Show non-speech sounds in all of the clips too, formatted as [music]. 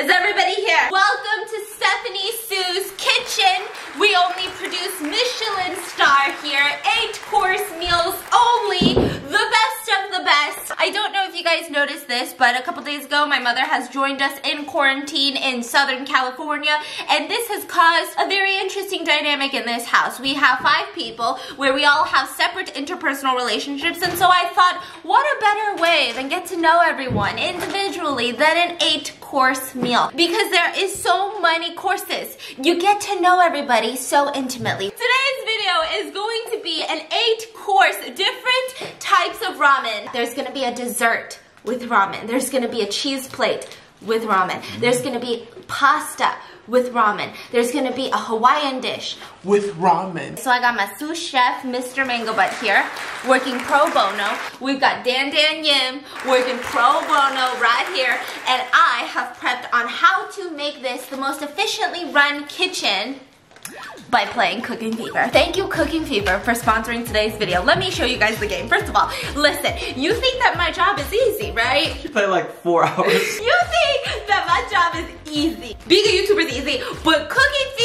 Is everybody here? Welcome to Stephanie Soo's kitchen. We only produce Michelin star here, eight course meals only, the best the best. I don't know if you guys noticed this, but a couple days ago, my mother has joined us in quarantine in Southern California, and this has caused a very interesting dynamic in this house. We have five people where we all have separate interpersonal relationships, and so I thought, what a better way than get to know everyone individually than an eight course meal because there is so many courses. You get to know everybody so intimately. Today's video is going to be an eight course, different types of ramen. There's gonna be a dessert with ramen. There's gonna be a cheese plate with ramen. There's gonna be pasta with ramen. There's gonna be a Hawaiian dish with ramen. So I got my sous chef, Mr. Mango Butt here, working pro bono. We've got Dan Dan Yim working pro bono right here. And I have prepped on how to make this the most efficiently run kitchen by playing Cooking Fever. Thank you Cooking Fever for sponsoring today's video. Let me show you guys the game. First of all, listen, you think that my job is easy, right? You play like four [laughs] hours. you think that my job is easy. Being a YouTuber is easy, but Cooking Fever,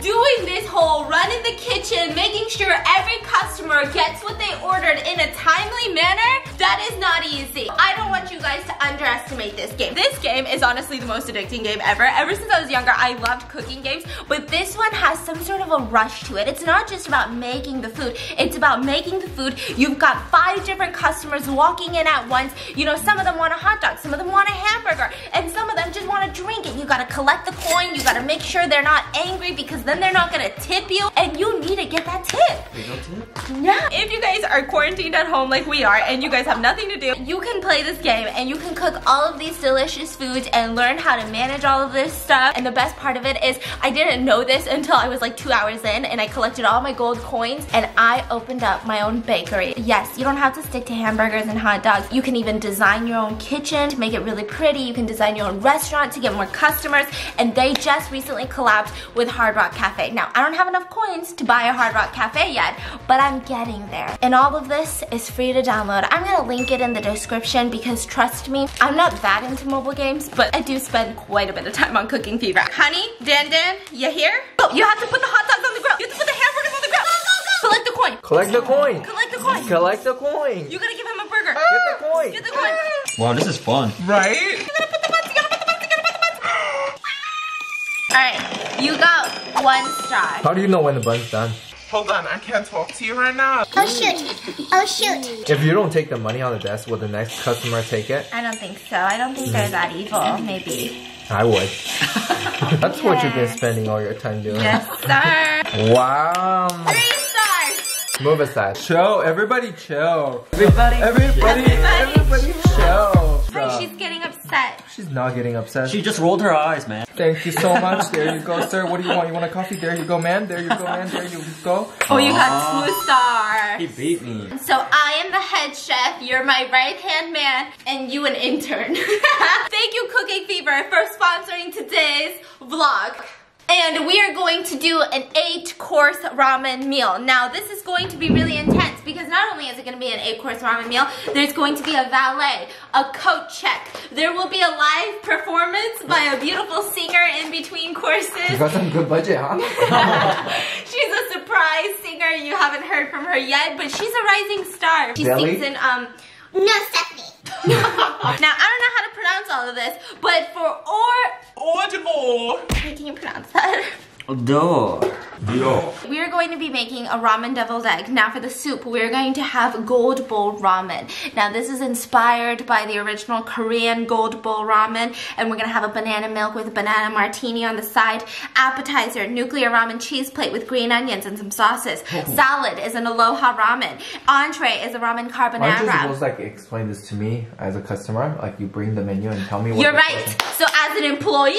doing this whole run in the kitchen, making sure every customer gets what they ordered in a timely manner, that is not easy. I don't want you guys to underestimate this game. This game is honestly the most addicting game ever. Ever since I was younger, I loved cooking games, but this one has some sort of a rush to it. It's not just about making the food, it's about making the food. You've got five different customers walking in at once. You know, some of them want a hot dog, some of them want a hamburger, and some of them just want to drink it. You gotta collect the coin, you gotta make sure they're not angry because then they're not gonna tip you, and you need to get that tip. They don't tip? Yeah. If you guys are quarantined at home like we are, and you guys have nothing to do, you can play this game and you can cook all of these delicious foods and learn how to manage all of this stuff. And the best part of it is I didn't know this until I was like two hours in and I collected all my gold coins and I opened up my own bakery. Yes, you don't have to stick to hamburgers and hot dogs. You can even design your own kitchen to make it really pretty. You can design your own restaurant to get more customers and they just recently collabed with Hard Rock Cafe. Now, I don't have enough coins to buy a Hard Rock Cafe yet, but I'm getting there. And all of this is free to download. I'm gonna link it in the description because trust me, I'm not that into mobile games, but I do spend quite a bit of time on Cooking Fever. Honey, Dan Dan, you here? Oh, you have to put the hot dogs on the grill. You have to put the hamburgers on the grill. Go, go, go. Collect the coin. Collect the coin. Collect the coin. Collect the coin. You gotta give him a burger. Get the coin. Get the coin. Wow, this is fun. Right? You gotta put the buns, you gotta put the buns, you gotta put the buns. [gasps] Alright, you got one star. How do you know when the bun's done? Hold on, I can't talk to you right now. Oh shoot. Oh shoot. If you don't take the money on the desk, will the next customer take it? I don't think so. I don't think they're that evil. Maybe. I would. [laughs] That's what you've been spending all your time doing. Yes, sir. Wow. Three stars. Move aside. Chill. Everybody chill. Everybody. Everybody. Everybody Everybody chill. Hi, she's getting upset. She's not getting upset. She just rolled her eyes, man. Thank you so [laughs] much. There you go, sir. What do you want? You want a coffee? There you go, man. There you go, man. There you go. Oh, you got two ah. stars. He beat me. So I am the head chef, you're my right hand man, and you an intern. [laughs] Thank you Cooking Fever for sponsoring today's vlog. And we are going to do an eight course ramen meal. Now this is going to be really intense because not only is it going to be an eight course ramen meal, there's going to be a valet, a coat check. There will be a live performance by a beautiful singer in between courses. You got some good budget, huh? [laughs] she's a surprise singer. You haven't heard from her yet, but she's a rising star. She Really? sings in um No, Stephanie. [laughs] now I don't know how pronounce all of this, but for or Audible. wait, can you pronounce that? [laughs] Door. We are going to be making a ramen deviled egg. Now for the soup, we're going to have gold bowl ramen. Now this is inspired by the original Korean gold bowl ramen, and we're gonna have a banana milk with a banana martini on the side. Appetizer, nuclear ramen cheese plate with green onions and some sauces. Oh. Salad is an aloha ramen. Entree is a ramen Why don't you carbonara. supposed like explain this to me as a customer? Like you bring the menu and tell me what You're right. portion- So as an employee,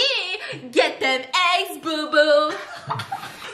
get them eggs, boo boo.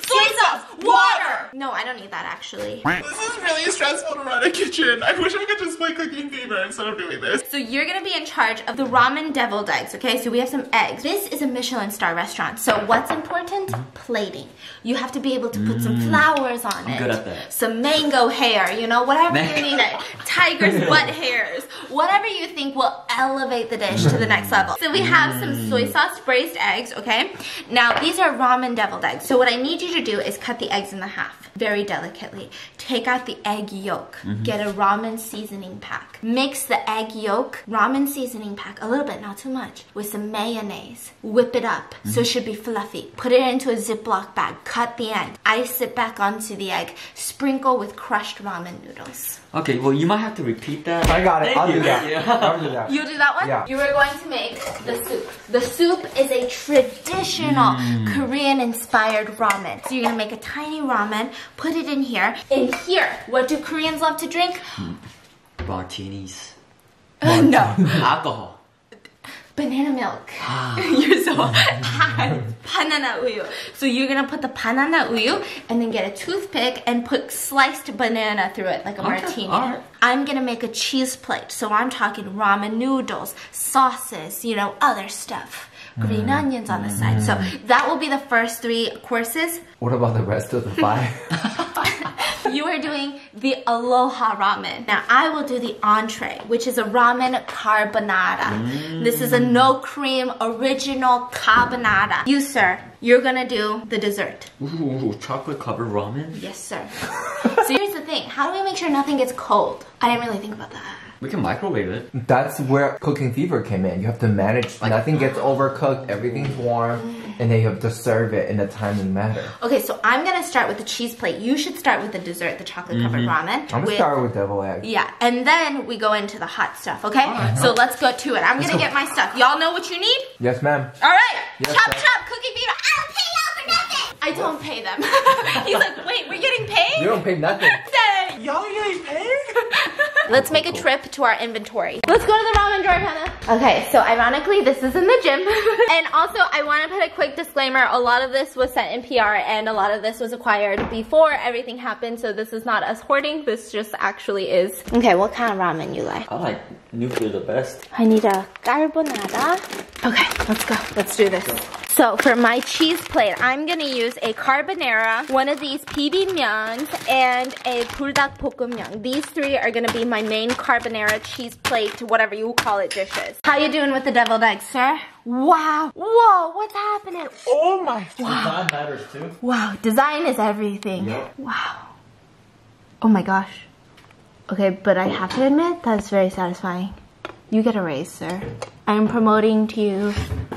Soy sauce, water. No, I don't need that actually. This is really stressful to run a kitchen. I wish I could just play Cooking Fever instead of doing this. So you're gonna be in charge of the ramen deviled eggs, okay? So we have some eggs. This is a Michelin star restaurant. So what's important? Mm-hmm. Plating. You have to be able to put some mm. flowers on it. good at that. Some mango hair, you know, whatever you need. It. Tiger's [laughs] butt hairs. Whatever you think will elevate the dish to the next level. So we have some soy mm. sauce braised eggs, okay? Now these are ramen deviled eggs. So what I need you to do is cut the eggs in the half very delicately. Take out the egg yolk. Mm-hmm. Get a ramen seasoning pack. Mix the egg yolk, ramen seasoning pack, a little bit, not too much, with some mayonnaise. Whip it up so mm-hmm. it should be fluffy. Put it into a Ziploc bag. Cut the end. Ice it back onto the egg. Sprinkle with crushed ramen noodles. Okay, well, you might have to repeat that. I got it. Thank I'll you. do that. Yeah. I'll do that. [laughs] You do that one? Yeah. You are going to make the soup. The soup is a traditional mm. Korean inspired ramen. So you're gonna make a tiny ramen, put it in here. In here, what do Koreans love to drink? Martinis. [laughs] no. [laughs] Alcohol. Banana milk. Ah. [laughs] you're so banana uyu. So you're gonna put the banana uyu and then get a toothpick and put sliced banana through it like a Okay, martini. I'm gonna make a cheese plate. So I'm talking ramen noodles, sauces, you know, other stuff. Green mm. onions on the mm. side. So that will be the first three courses. What about the rest of the five? [laughs] You are doing the aloha ramen. Now I will do the entree, which is a ramen carbonara. Mm. This is a no cream original carbonara. You, sir, you're gonna do the dessert. Ooh, chocolate covered ramen. Yes, sir. [laughs] so here's the thing. How do we make sure nothing gets cold? I didn't really think about that. We can microwave it. That's where cooking fever came in. You have to manage. Nothing gets overcooked. Everything's warm, and then you have to serve it in a timely manner. Okay, so I'm gonna start with the cheese plate. You should start with the dessert, the chocolate covered mm-hmm. ramen. I'm gonna with- start with devil egg. Yeah, and then we go into the hot stuff, okay? So let's go to it. I'm gonna get my stuff. Y'all know what you need? Yes, ma'am. All right, Yes, chop sir. chop, cookie beater. I don't pay y'all for nothing. I don't pay them. [laughs] He's like, wait, we're getting paid? You don't pay nothing. [laughs] Say. Y'all getting paid? Let's make a trip to our inventory. Let's go to the ramen drawer, Hannah. Okay, so ironically, this is in the gym. [laughs] and also, I want to put a quick disclaimer. A lot of this was sent in PR and a lot of this was acquired before everything happened. So this is not us hoarding. This just actually is. Okay, what kind of ramen you like? I like nuclear the best. I need a carbonara. Okay, let's go. Let's do this. So for my cheese plate, I'm gonna use a carbonara, one of these PB myungs, and a buldak bokkeummyeon. These three are gonna be my main carbonara cheese plate, whatever you call it, dishes. How you doing with the deviled eggs, sir? Wow. Whoa, what's happening? Oh my. Wow. Design matters too. Wow, design is everything. Yep. Wow. Oh my gosh. Okay, but I have to admit, that's very satisfying. You get a raise, sir. I'm promoting to you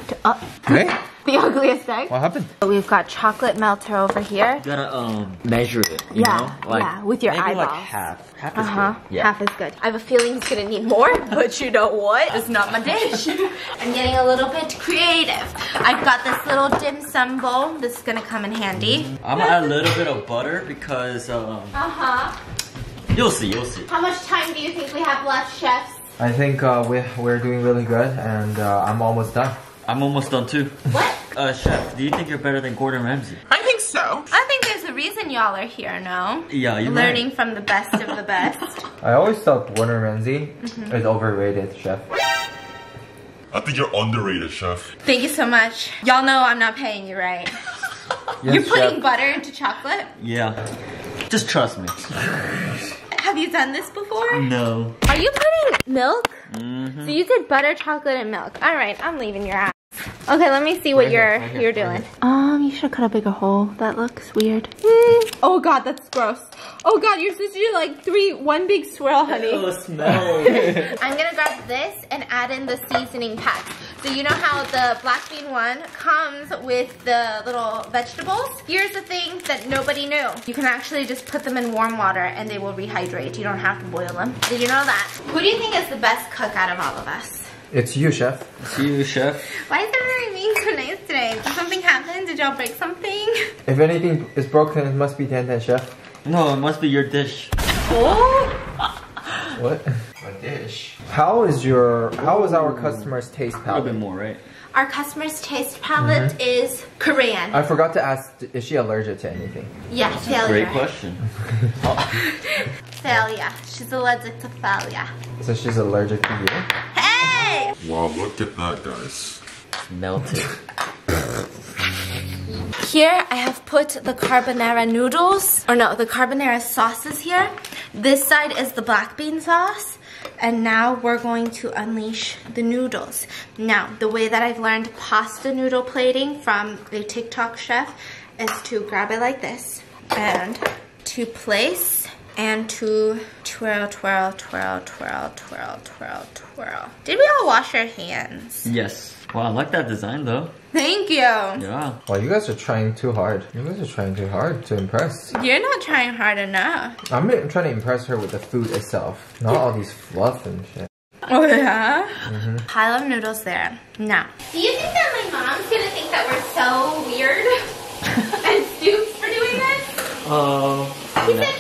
to, uh, Hey? [laughs] the ugliest egg. what happened? We've got chocolate melter over here. You gotta um measure it. You Yeah, know? Like, yeah, with your maybe like half. Half is Uh huh. good. Yeah. Half is good. I have a feeling he's gonna need more, [laughs] but you know what? It's not my dish. [laughs] I'm getting a little bit creative. I've got this little dim sum bowl. This is gonna come in handy. I'm gonna add a little bit of butter because um Uh huh. you'll see, you'll see. How much time do you think we have left, chefs? I think uh, we we're doing really good, and uh, I'm almost done. I'm almost done too. What? Uh, chef, do you think you're better than Gordon Ramsay? I think so. I think there's a reason y'all are here, no? Yeah, you're Learning from the best of the best. [laughs] I always thought Gordon Ramsay is overrated, chef. I think you're underrated, chef. Thank you so much. Y'all know I'm not paying you, right? [laughs] Yes, You're putting chef. butter into chocolate? Yeah. Just trust me. Have you done this before? No. Are you putting milk? Mm-hmm. So you did butter, chocolate, and milk. All right, I'm leaving your ass. Okay, let me see what Right you're right you're right doing. Um, you should cut a bigger hole. That looks weird. Mm. Oh god, that's gross. Oh god, you're supposed to do like three, one big swirl, honey. Oh, smell. [laughs] I'm gonna grab this and add in the seasoning pack. So you know how the black bean one comes with the little vegetables? Here's the thing that nobody knew. You can actually just put them in warm water and they will rehydrate. You don't have to boil them. Did you know that? Who do you think is the best cook out of all of us? It's you, chef. It's you, chef. Why is everybody being so nice today? Did something happen? Did y'all break something? If anything is broken, it must be Tantan, chef. No, it must be your dish. Oh! What? [laughs] A dish. How is your? How is our customers' taste A little bit more, right? Our customer's taste palette mm-hmm. is Korean. I forgot to ask. Is she allergic to anything? yeah, failure. Great question. [laughs] Failure. She's allergic to failure. So she's allergic to you. Hey! Wow, look at that, guys. Melted. Here I have put the carbonara noodles, or no, the carbonara sauces here. This side is the black bean sauce, And now we're going to unleash the noodles. Now, the way that I've learned pasta noodle plating from a TikTok chef is to grab it like this and to place and to twirl, twirl, twirl, twirl, twirl, twirl, twirl. Did we all wash our hands? Yes. Wow, I like that design though. Thank you. Yeah. Well, you guys are trying too hard. You guys are trying too hard to impress. You're not trying hard enough. I'm trying to impress her with the food itself, not all these fluff and shit. Oh yeah? Mm-hmm. Pile of noodles there. Now. Do you think that my mom's gonna think that we're so weird [laughs] and stupid for doing this? Oh. She said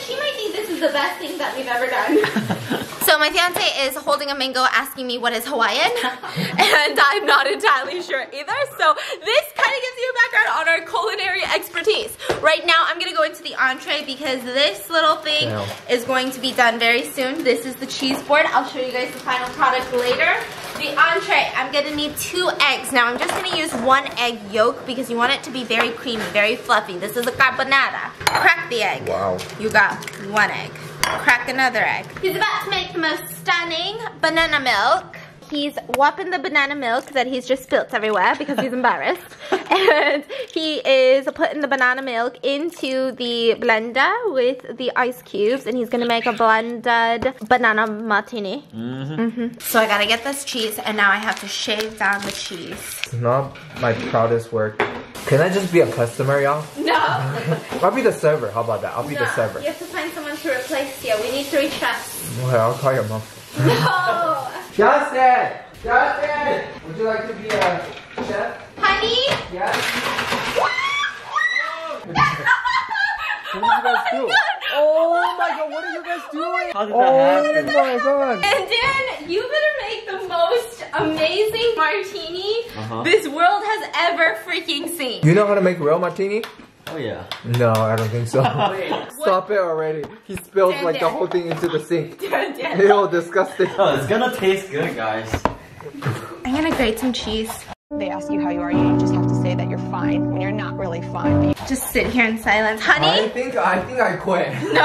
the best thing that we've ever done. [laughs] so my fiance is holding a mango asking me what is Hawaiian. [laughs] and I'm not entirely sure either. So this kind of gives you a background on our culinary expertise. Right now I'm gonna go into the entree because this little thing Damn. is going to be done very soon. This is the cheese board. I'll show you guys the final product later. The entree, I'm gonna need two eggs. Now I'm just gonna use one egg yolk because you want it to be very creamy, very fluffy. This is a carbonara. Crack the egg. Wow. You got one egg. Crack another egg. He's about to make the most stunning banana milk. He's whopping the banana milk that he's just spilt everywhere because he's embarrassed. [laughs] and he is putting the banana milk into the blender with the ice cubes and he's gonna make a blended banana martini. Mm-hmm. So I gotta get this cheese and now I have to shave down the cheese. It's not my proudest work. Can I just be a customer, y'all? No! [laughs] I'll be the server. How about that? I'll be the server. you have to find someone to replace you. We need three chefs. Okay, I'll call your mom. [laughs] No! Justin! Justin! Would you like to be a chef? Honey? Yes. What did you guys do? [laughs] Oh my god, what are you guys doing? How did that Oh happen? my god. And Dan, you better make the most amazing martini Uh-huh. this world has ever freaking seen. You know how to make real martini? Oh yeah. No, I don't think so. [laughs] [laughs] Stop it already. He spilled Dan, like the whole thing into the [laughs] sink. Dan, Dan. Ew, disgusting. Oh, it's gonna taste good, guys. I'm gonna grate some cheese. They ask you how you are, you just have to say that you're fine when you're not really fine. Just sit here in silence. Honey? I Honey? think I think I quit. No.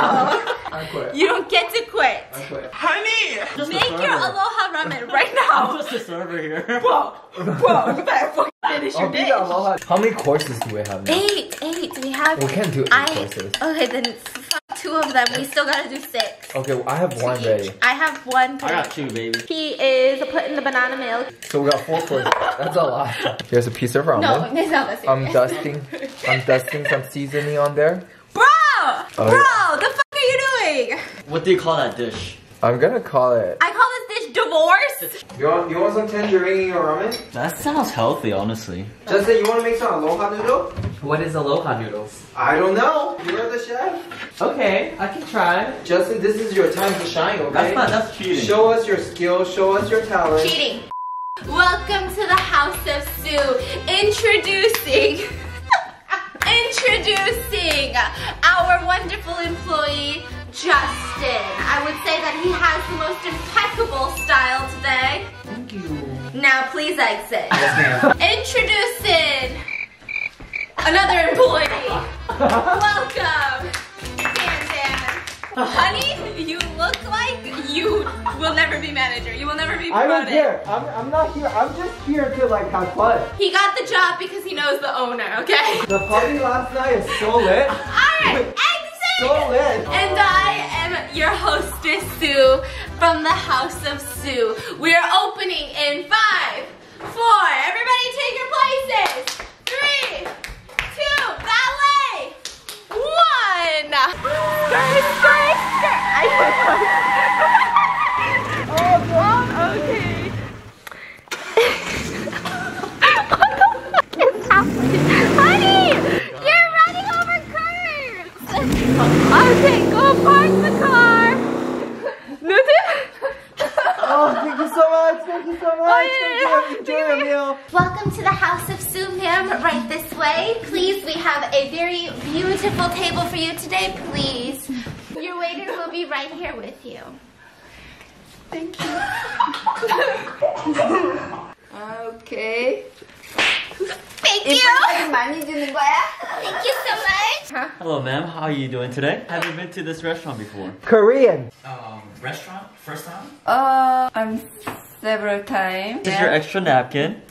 I quit. You don't get to quit. I quit. Honey! Just Make your aloha ramen right now. I'm now. just a server here. Whoa, whoa, you better finish your dish. How many courses do we have now? Eight, eight. We have. We can't do eight I. courses. Okay, then fuck two of them. We still gotta do six. Okay, well, I have one Each. ready. I have one. I got two, baby. He is putting the banana milk. So we got four courses. That's a lot. [laughs] Here's a piece of ramen. No, it's not the same. I'm dusting. I'm dusting some seasoning on there. Bro! Oh, Bro, the fuck are you doing? What do you call that dish? I'm gonna call it. I call this dish divorce. [laughs] You want you want some tangerine in your ramen? That sounds healthy, honestly. Justin, you want to make some aloha noodle? What is aloha noodles? I don't know. You're the chef. Okay, I can try. Justin, this is your time to shine. Okay. That's not. That's cheating. Show us your skill. Show us your talent. Cheating. Welcome to the House of Soo. Introducing, [laughs] introducing our wonderful employee, Justin. I would say that he has the most impeccable style today. Thank you. Now please exit. Yes, ma'am. Introducing another employee. Welcome, Dan Dan. Honey, you look like you will never be manager. You will never be I promoted. don't care. I'm, I'm not here. I'm just here to like have fun. He got the job because he knows the owner, okay? The party last night is so lit. Alright, [laughs] exit! So lit. And I am your hostess, Soo, from the House of Soo. We are opening in five, four, everybody take your places. Three, two, ballet, one. Skirt, skirt, skirt. oh, okay. It's happening. Honey, you're running over curves. Okay, go park the car. No, Oh, thank you so much. Thank you so much. yeah, Thank you. Enjoy your meal. Welcome to the House of Soo, ma'am. Right this way. Please, we have a very little table for you today, please. Your waiter will be right here with you. Thank you. okay. Thank you. Thank you so much. Huh? Hello, ma'am. How are you doing today? Have you been to this restaurant before? Korean. Um, restaurant? First time? Uh, I'm several times. This is your extra napkin.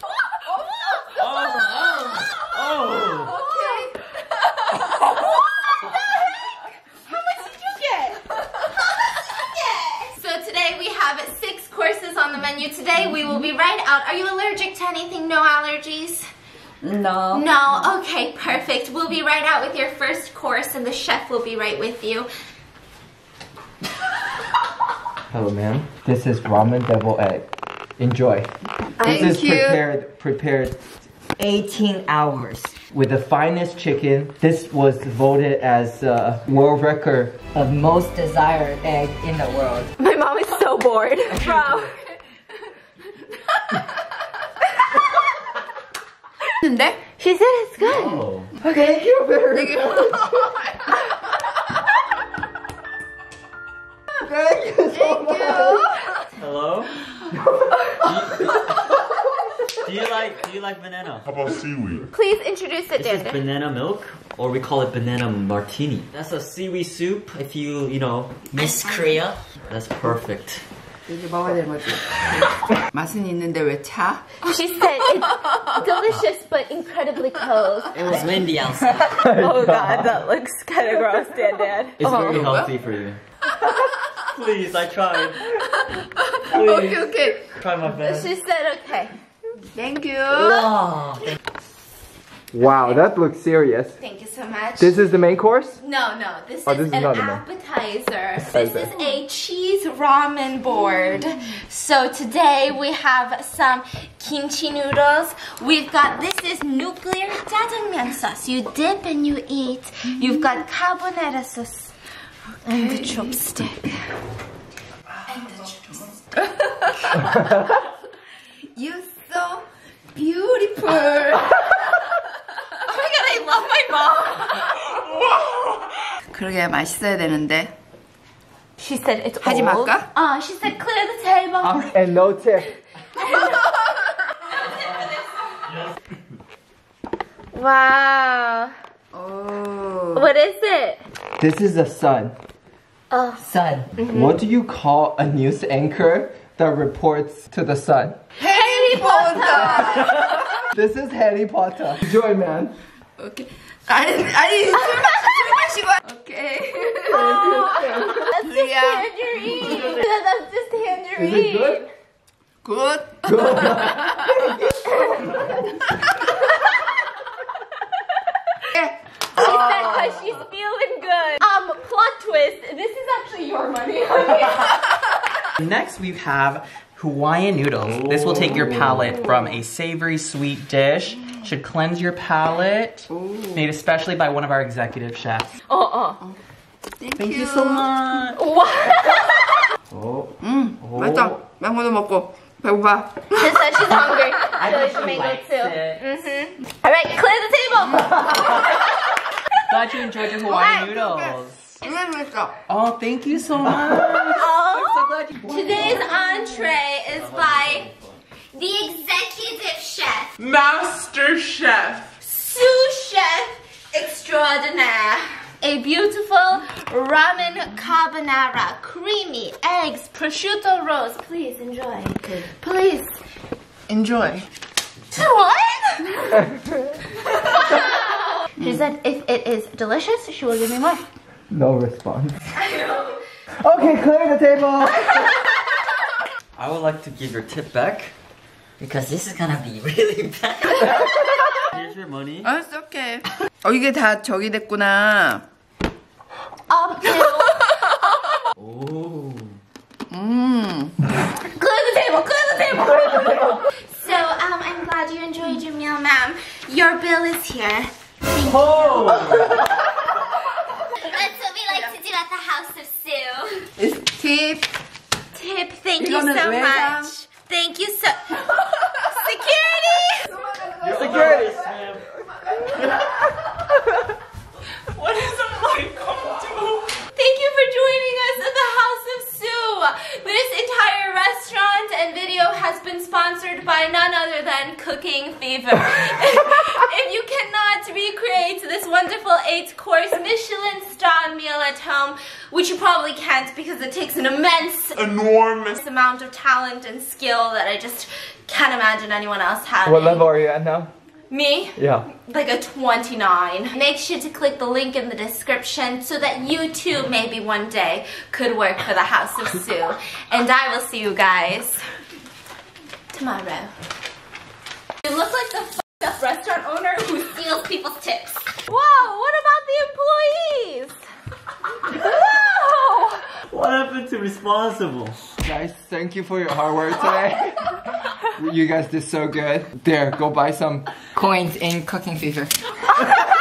Menu. Today we will be right out. Are you allergic to anything? No allergies? No. No? Okay, perfect. We'll be right out with your first course and the chef will be right with you. [laughs] Hello, ma'am. This is ramen devil egg. Enjoy. Thank this is you. prepared prepared 18 hours with the finest chicken. This was voted as a world record of most desired egg in the world. My mom is so bored. Bro. 근데? She said it's good. Oh. Thank you very Thank you so much. Hello? do, [laughs] you, do you like do you like banana? How about seaweed? Please introduce it, This is banana milk, or we call it banana martini. That's a seaweed soup. If you you know miss Korea, that's perfect. 이제 먹어야 [laughs] 되는 거지. 맛은 있는데 왜 차? She said it's delicious but incredibly cold. It was windy outside. [laughs] Oh god, [laughs] that looks kind of gross, Dad, Dad. It's very Oh. healthy for you. Please, I tried. 오케이 Please, 오케이. try my best. She said okay. Thank you. Oh, Wow, that looks serious. Thank you so much. This is the main course? No, no, this Oh, is this is an not a appetizer. This is a cheese ramen board. So today we have some kimchi noodles. We've got, this is nuclear jjajangmyeon sauce. You dip and you eat. You've got carbonara sauce and the chopstick. And the [laughs] chopstick. [laughs] You so beautiful. [laughs] Oh my god, I love my mom. [laughs] 그러게 맛있어야 되는데. She said it's 하지 old. 말까? Uh, she said clear the table. And no tip. [laughs] Wow. 오. What is it? This is the sun. Oh. Sun. What do you call a news anchor that reports to the sun? 해리 포터. [laughs] This is Harry Potter. Enjoy, man. Okay. I didn't. I didn't. [laughs] okay. Oh, that's [laughs] just yeah. That's just good? Good. [laughs] good. she oh. she's feeling good. Um, plot twist. This is actually your money. Next, we have Hawaiian noodles. This will take your palate from a savory sweet dish Should cleanse your palate. Made especially by one of our executive chefs. oh, oh. Thank you so much. [laughs] What? Oh. 음, 맛있다. 망고도 먹고 배고파. She said she's hungry. [laughs] I So think she she mango likes too. it. Mm-hmm. All right, clear the table. [laughs] Glad you enjoyed your Hawaiian noodles. 정말 맛있어. Oh, thank you so much. Oh. so glad you. Today's entree is by the executive chef, Master Chef. sous chef extraordinaire. A beautiful ramen carbonara, creamy eggs, prosciutto rolls. Please enjoy. Please. Enjoy. What? [laughs] she said if it is delicious, she will give me more. No response. [laughs] Okay, clear the table. [laughs] I would like to give your tip back because this is gonna be [laughs] really bad. Here's your money. Oh, it's okay. Oh, 이게 다 저기 됐구나. 아, 오. Oh. Mm. the table. 대박, the table. So, um, I'm glad you enjoyed your meal, ma'am. Your bill is here. Thank oh. [laughs] That's what we like to do at the house of Soo. It's tip. Tip, thank you so much. Thank you so Security. [laughs] What is a mic come to? Thank you for joining us at the House of Soo. This entire restaurant and video has been sponsored by none other than Cooking Fever. [laughs] if you cannot recreate this wonderful eight-course Michelin star meal at home, which you probably can't because it takes an immense Enormous. amount of talent and skill that I just can't imagine anyone else having. What level are you at now? Me? Yeah. Like a 29. Make sure to click the link in the description so that you too maybe one day could work for the House of Soo. And I will see you guys tomorrow. You look like the f***ed up restaurant owner who steals people's tips. Whoa, what about the employees? [laughs] Whoa! What happened to responsible? Guys, thank you for your hard work today. [laughs] you guys did so good. There, go buy some Coins in Cooking Fever. [laughs]